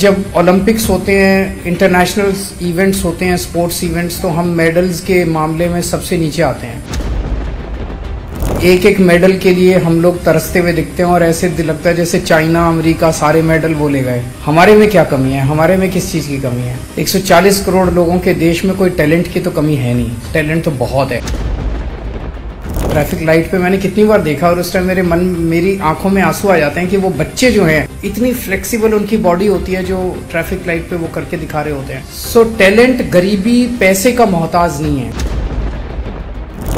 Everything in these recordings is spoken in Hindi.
जब ओलंपिक्स होते हैं इंटरनेशनल इवेंट्स होते हैं स्पोर्ट्स इवेंट्स तो हम मेडल्स के मामले में सबसे नीचे आते हैं। एक एक मेडल के लिए हम लोग तरसते हुए दिखते हैं और ऐसे लगता है जैसे चाइना, अमेरिका सारे मेडल बोले गए। हमारे में क्या कमी है? हमारे में किस चीज़ की कमी है? 140 करोड़ लोगों के देश में कोई टैलेंट की तो कमी है नहीं। टैलेंट तो बहुत है। ट्रैफ़िक लाइट पे मैंने कितनी बार देखा और उस टाइम मेरे मन मेरी आँखों में आँसू आ जाते हैं कि वो बच्चे जो हैं इतनी फ्लेक्सिबल उनकी बॉडी होती है जो ट्रैफ़िक लाइट पे वो करके दिखा रहे होते हैं। सो so, टैलेंट गरीबी पैसे का मोहताज नहीं है।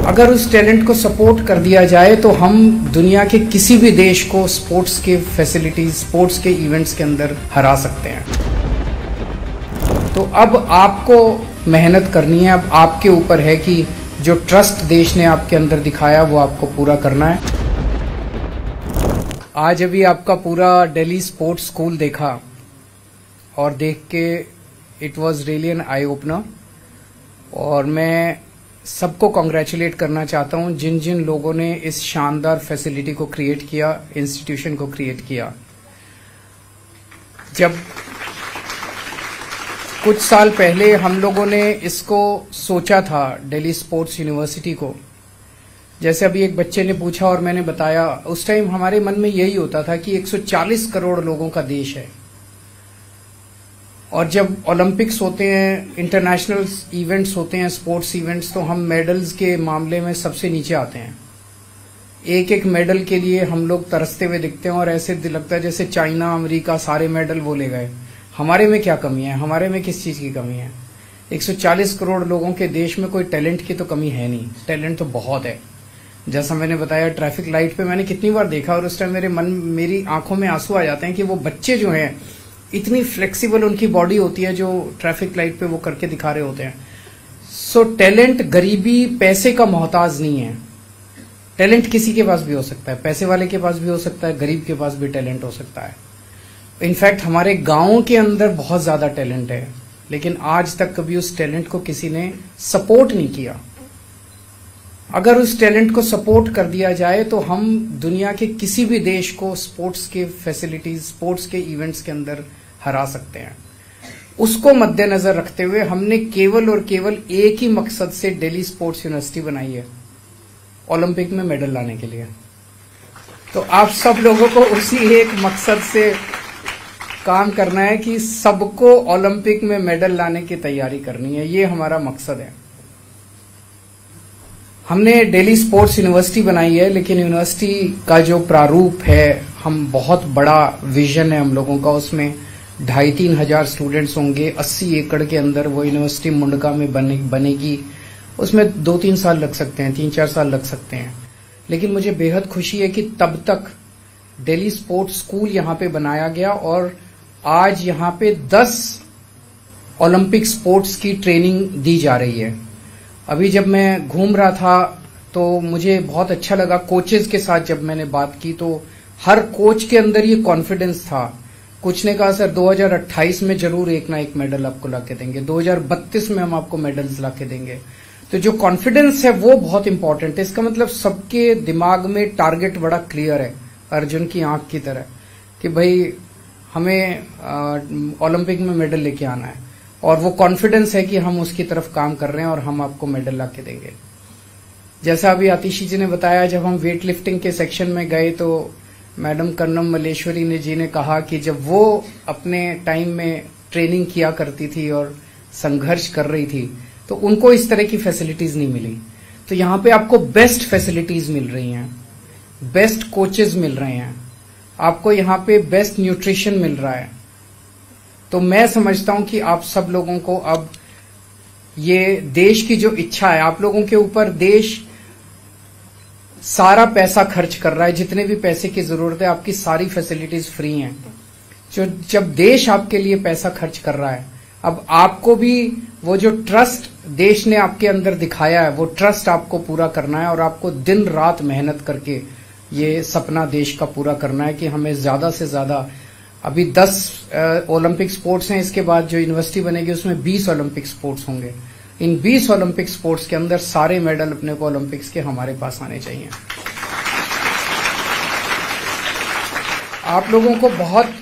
अगर उस टैलेंट को सपोर्ट कर दिया जाए तो हम दुनिया के किसी भी देश को स्पोर्ट्स के फैसिलिटीज़ स्पोर्ट्स के इवेंट्स के अंदर हरा सकते हैं। तो अब आपको मेहनत करनी है अब आपके ऊपर है कि जो ट्रस्ट देश ने आपके अंदर दिखाया, वो आपको पूरा करना है। आज अभी आपका पूरा दिल्ली स्पोर्ट्स स्कूल देखा और देख के it was really an eye opener और मैं सबको कॉन्ग्रेचुलेट करना चाहता हूँ जिन जिन लोगों ने इस शानदार फैसिलिटी को क्रिएट किया इंस्टीट्यूशन को क्रिएट किया। जब कुछ साल पहले हम लोगों ने इसको सोचा था, दिल्ली स्पोर्ट्स यूनिवर्सिटी को। जैसे अभी एक बच्चे ने पूछा और मैंने बताया, उस टाइम हमारे मन में यही होता था कि 140 करोड़ लोगों का देश है। और जब ओलंपिक्स होते हैं, इंटरनेशनल इवेंट्स होते हैं, स्पोर्ट्स इवेंट्स तो हम मेडल्स के मामले में सबसे नीचे आते हैं। एक एक मेडल के लिए हम लोग तरसते हुए दिखते हैं और ऐसे लगता है जैसे चाइना, अमेरिका सारे मेडल बोले गए। हमारे में क्या कमी है? हमारे में किस चीज़ की कमी है? 140 करोड़ लोगों के देश में कोई टैलेंट की तो कमी है नहीं। टैलेंट तो बहुत है। जैसा मैंने बताया, ट्रैफ़िक लाइट पे मैंने कितनी बार देखा और उस टाइम मेरे मन, मेरी आँखों में आँसू आ जाते हैं कि वो बच्चे जो हैं, इतनी फ्लेक्सिबल उनकी बॉडी होती है जो ट्रैफ़िक लाइट पे वो करके दिखा रहे होते हैं। सो टैलेंट गरीबी, पैसे का मोहताज नहीं है। टैलेंट किसी के पास भी हो सकता है। पैसे वाले के पास भी हो सकता है, गरीब के पास भी टैलेंट हो सकता है। इनफैक्ट हमारे गाँव के अंदर बहुत ज़्यादा टैलेंट है, लेकिन आज तक कभी उस टैलेंट को किसी ने सपोर्ट नहीं किया। अगर उस टैलेंट को सपोर्ट कर दिया जाए तो हम दुनिया के किसी भी देश को स्पोर्ट्स के फैसिलिटीज़, स्पोर्ट्स के इवेंट्स के अंदर हरा सकते हैं। उसको मद्देनजर रखते हुए हमने केवल और केवल एक ही मकसद से दिल्ली स्पोर्ट्स यूनिवर्सिटी बनाई है, ओलंपिक में मेडल लाने के लिए। तो आप सब लोगों को उसी एक मकसद से काम करना है कि सबको ओलंपिक में मेडल लाने की तैयारी करनी है ये हमारा मकसद है। हमने डेली स्पोर्ट्स यूनिवर्सिटी बनाई है लेकिन यूनिवर्सिटी का जो प्रारूप है हम बहुत बड़ा विजन है हम लोगों का। उसमें ढाई तीन हज़ार स्टूडेंट्स होंगे अस्सी एकड़ के अंदर वो यूनिवर्सिटी मुंडका में बने, बनेगी। उसमें दो तीन साल लग सकते हैं तीन चार साल लग सकते हैं। लेकिन मुझे बेहद खुशी है कि तब तक दिल्ली स्पोर्ट्स स्कूल यहाँ पे बनाया गया और आज यहाँ पे दस ओलंपिक स्पोर्ट्स की ट्रेनिंग दी जा रही है। अभी जब मैं घूम रहा था तो मुझे बहुत अच्छा लगा कोचेज के साथ जब मैंने बात की तो हर कोच के अंदर ये कॉन्फिडेंस था। कुछ ने कहा, सर 2028 में ज़रूर एक ना एक मेडल आपको ला देंगे 2032 में हम आपको मेडल्स ला के देंगे। तो जो कॉन्फिडेंस है, वो बहुत इंपॉर्टेंट है। इसका मतलब सबके दिमाग में टारगेट बड़ा क्लियर है, अर्जुन की आँख की तरह, कि भाई हमें ओलंपिक में मेडल लेके आना है। और वो कॉन्फिडेंस है कि हम उसकी तरफ़ काम कर रहे हैं और हम आपको मेडल ला के देंगे। जैसा अभी आतिशी जी ने बताया, जब हम वेट लिफ्टिंग के सेक्शन में गए तो मैडम कर्नम मलेश्वरी ने जी ने कहा कि जब वो अपने टाइम में ट्रेनिंग किया करती थी और संघर्ष कर रही थी तो उनको इस तरह की फैसिलिटीज़ नहीं मिली। तो यहाँ पे आपको बेस्ट फैसिलिटीज़ मिल रही हैं। बेस्ट कोचेज मिल रहे हैं। आपको यहाँ पे बेस्ट न्यूट्रिशन मिल रहा है। तो मैं समझता हूँ कि आप सब लोगों को अब ये देश की जो इच्छा है, आप लोगों के ऊपर देश सारा पैसा खर्च कर रहा है, जितने भी पैसे की ज़रूरत है, आपकी सारी फैसिलिटीज़ फ्री हैं। जो, जब देश आपके लिए पैसा खर्च कर रहा है, अब आपको भी वो जो ट्रस्ट देश ने आपके अंदर दिखाया है, वो ट्रस्ट आपको पूरा करना है और आपको दिन रात मेहनत करके ये सपना देश का पूरा करना है कि हमें ज़्यादा से ज़्यादा, अभी 10 ओलंपिक स्पोर्ट्स हैं, इसके बाद जो यूनिवर्सिटी बनेगी, उसमें 20 ओलंपिक स्पोर्ट्स होंगे। इन 20 ओलंपिक स्पोर्ट्स के अंदर सारे मेडल अपने को ओलंपिक्स के हमारे पास आने चाहिए। आप लोगों को बहुत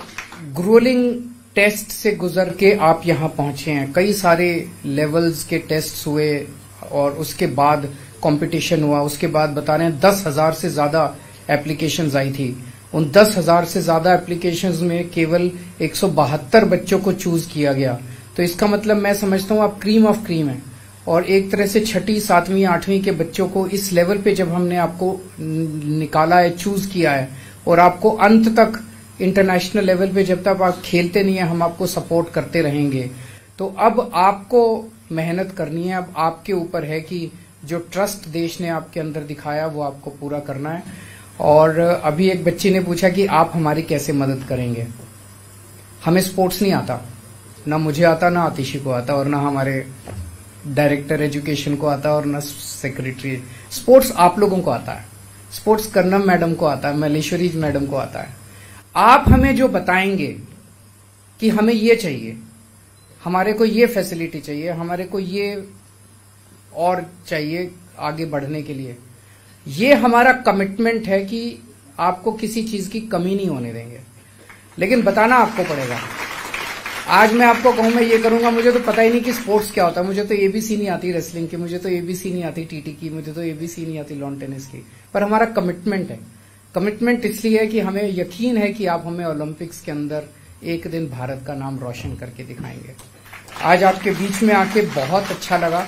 ग्रोलिंग टेस्ट से गुजर के आप यहाँ पहुँचे हैं। कई सारे लेवल्स के टेस्ट हुए और उसके बाद कंपटीशन हुआ। उसके बाद बता रहे हैं, दस हज़ार से ज़्यादा एप्लीकेशन आई थी। उन दस हज़ार से ज़्यादा एप्लीकेशन में केवल एक सौ बहत्तर बच्चों को चूज़ किया गया। तो इसका मतलब मैं समझता हूँ आप क्रीम ऑफ़ क्रीम है। और एक तरह से छठी, सातवीं, आठवीं के बच्चों को इस लेवल पे जब हमने आपको निकाला है चूज़ किया है, और आपको अंत तक इंटरनेशनल लेवल पे जब तक आप खेलते नहीं है, हम आपको सपोर्ट करते रहेंगे। तो अब आपको मेहनत करनी है। अब आपके ऊपर है कि जो ट्रस्ट देश ने आपके अंदर दिखाया, वो आपको पूरा करना है। और अभी एक बच्ची ने पूछा कि आप हमारी कैसे मदद करेंगे? हमें स्पोर्ट्स नहीं आता। ना मुझे आता, ना आतिशी को आता और ना हमारे डायरेक्टर एजुकेशन को आता और ना सेक्रेटरी स्पोर्ट्स आप लोगों को आता है। स्पोर्ट्स कर्नम मैडम को आता है मलेश्वरी मैडम को आता है। आप हमें जो बताएँगे कि हमें ये चाहिए, हमारे को ये फैसिलिटी चाहिए, हमारे को ये और चाहिए आगे बढ़ने के लिए ये हमारा कमिटमेंट है कि आपको किसी चीज़ की कमी नहीं होने देंगे। लेकिन बताना आपको पड़ेगा। आज मैं आपको कहूँ, मैं ये करूँगा, मुझे तो पता ही नहीं कि स्पोर्ट्स क्या होता है। मुझे तो एबीसी नहीं आती रेसलिंग की, मुझे तो एबीसी नहीं आती टीटी की, मुझे तो एबीसी नहीं आती लॉन टेनिस की। पर हमारा कमिटमेंट है। कमिटमेंट इसलिए है कि हमें यकीन है कि आप हमें ओलंपिक्स के अंदर एक दिन भारत का नाम रोशन करके दिखाएँगे। आज आपके बीच में आके बहुत अच्छा लगा।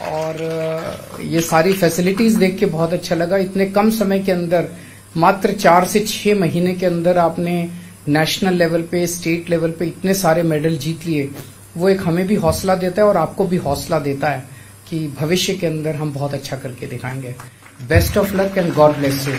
और ये सारी फैसिलिटीज़ देख के बहुत अच्छा लगा। इतने कम समय के अंदर, मात्र चार से छह महीने के अंदर आपने नेशनल लेवल पे स्टेट लेवल पे इतने सारे मेडल जीत लिए। वो एक हमें भी हौसला देता है और आपको भी हौसला देता है कि भविष्य के अंदर हम बहुत अच्छा करके दिखाएँगे। Best of luck and God bless you